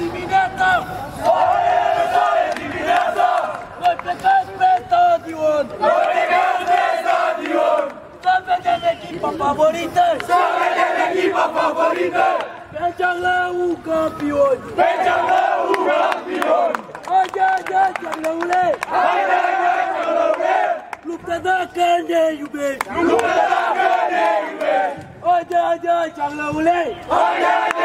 eliminação! Morremos a eliminação! Foi pecado preta de onde? Foi pecado preta de onde? Salve a equipa favorita! Salve a minha equipa favorita! Veja lá o campeão! Veja lá o campeão! Ai, ai, ai, caloré! Ai, ai, ai, caloré! Lupedá candeio, beijo! Lupedá candeio, beijo! Ai, ai, ai, caloré! Ai, ai, ai!